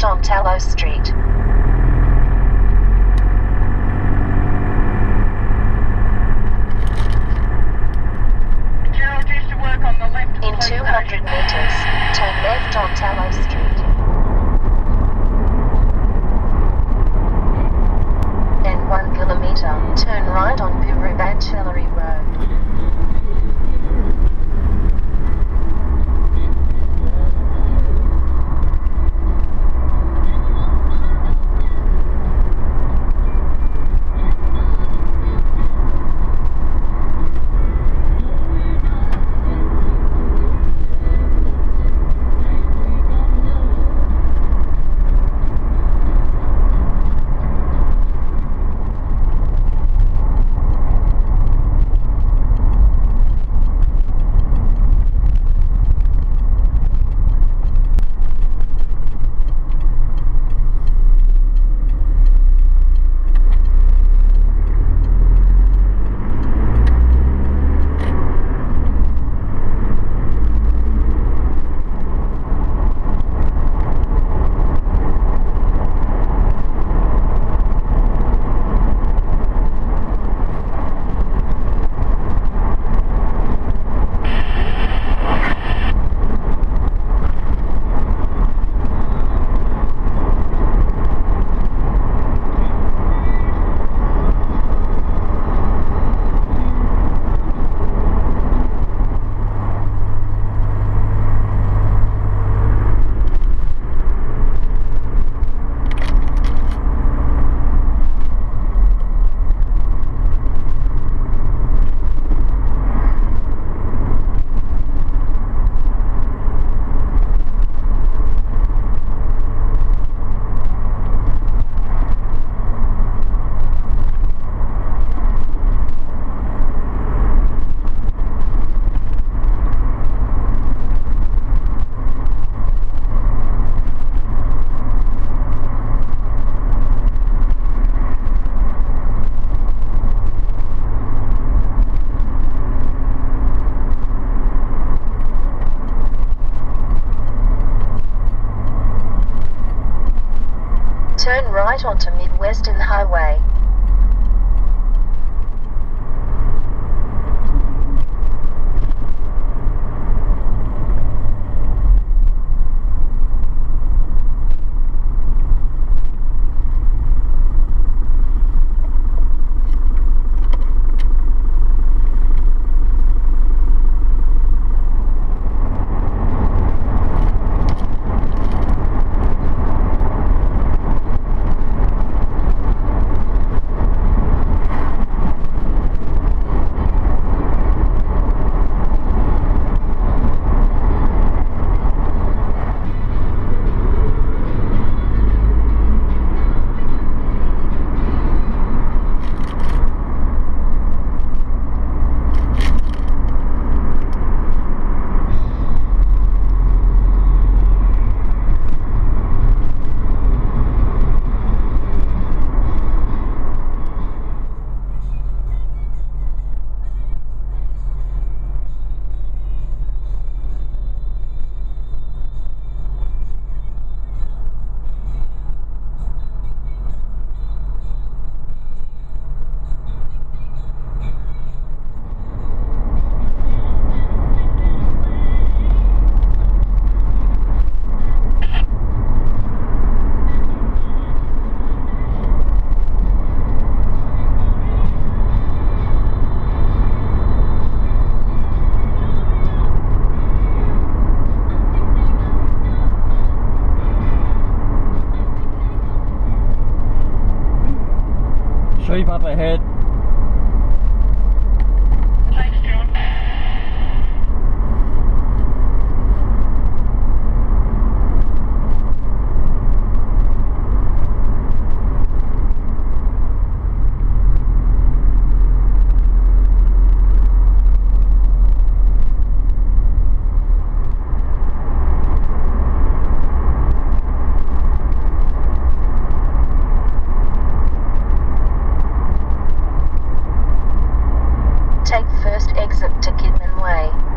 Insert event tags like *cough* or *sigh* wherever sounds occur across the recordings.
Turn left right onto Midwestern Highway. Ahead. nearest exit to Kidman Way.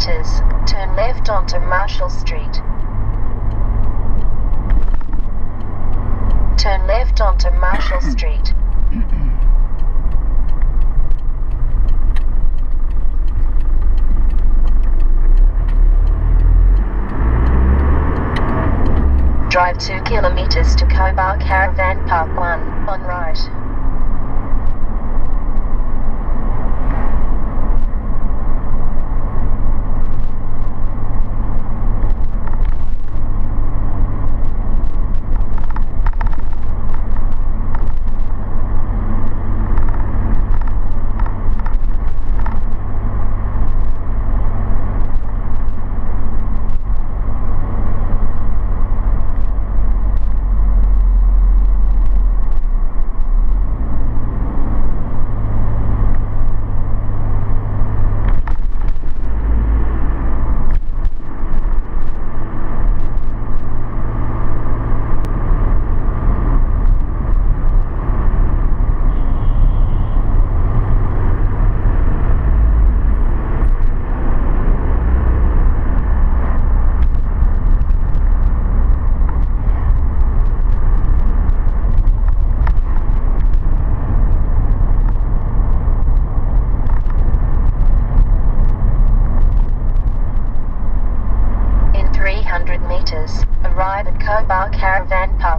Meters, turn left onto Marshall Street. Turn left onto Marshall *coughs* Street. Drive 2 kilometers to Cobar Caravan Park 1, on right. Arrive at Cobar Caravan Park